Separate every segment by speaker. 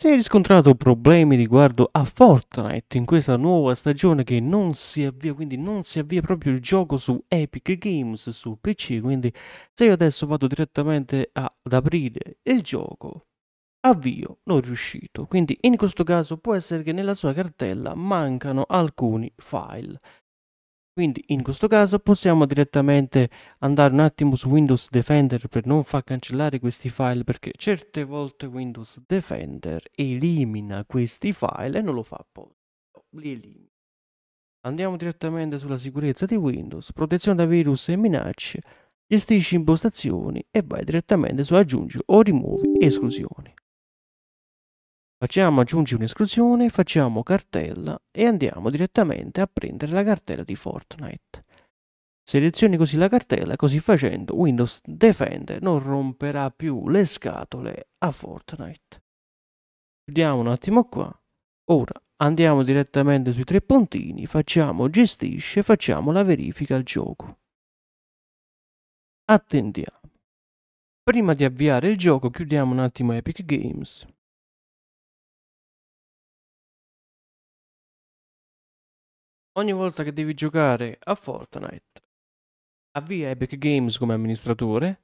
Speaker 1: Se hai riscontrato problemi riguardo a Fortnite in questa nuova stagione che non si avvia, quindi non si avvia proprio il gioco su Epic Games su PC, quindi se io adesso vado direttamente ad aprire il gioco, avvio non riuscito, quindi in questo caso può essere che nella sua cartella mancano alcuni file. Quindi in questo caso possiamo direttamente andare un attimo su Windows Defender per non far cancellare questi file perché certe volte Windows Defender elimina questi file e non lo fa apposta, li elimina. Andiamo direttamente sulla sicurezza di Windows, protezione da virus e minacce, gestisci impostazioni e vai direttamente su aggiungi o rimuovi esclusioni. Facciamo aggiungi un'esclusione, facciamo cartella e andiamo direttamente a prendere la cartella di Fortnite. Selezioni così la cartella, così facendo Windows Defender non romperà più le scatole a Fortnite. Chiudiamo un attimo qua. Ora andiamo direttamente sui tre puntini, facciamo gestisce, facciamo la verifica al gioco. Attendiamo. Prima di avviare il gioco chiudiamo un attimo Epic Games. Ogni volta che devi giocare a Fortnite, avvia Epic Games come amministratore.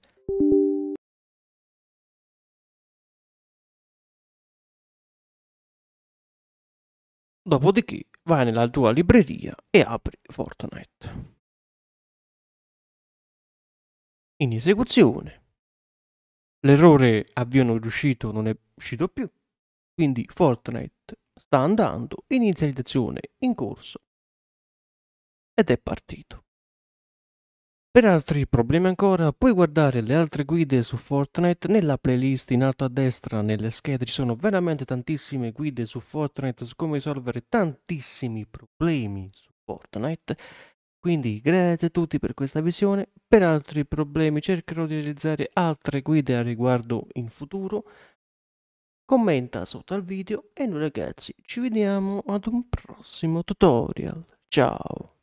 Speaker 1: Dopodiché vai nella tua libreria e apri Fortnite. In esecuzione. L'errore avvio non riuscito non è uscito più, quindi Fortnite sta andando, inizializzazione in corso ed è partito. Per altri problemi ancora puoi guardare le altre guide su Fortnite. Nella playlist in alto a destra nelle schede ci sono veramente tantissime guide su Fortnite su come risolvere tantissimi problemi su Fortnite. Quindi grazie a tutti per questa visione. Per altri problemi cercherò di realizzare altre guide a riguardo in futuro. Commenta sotto al video. E noi ragazzi ci vediamo ad un prossimo tutorial. Ciao